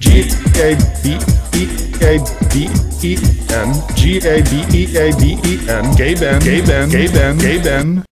G A B E A B E N G A B E A B E N Gaben Gay Ben Gaben Gay Ben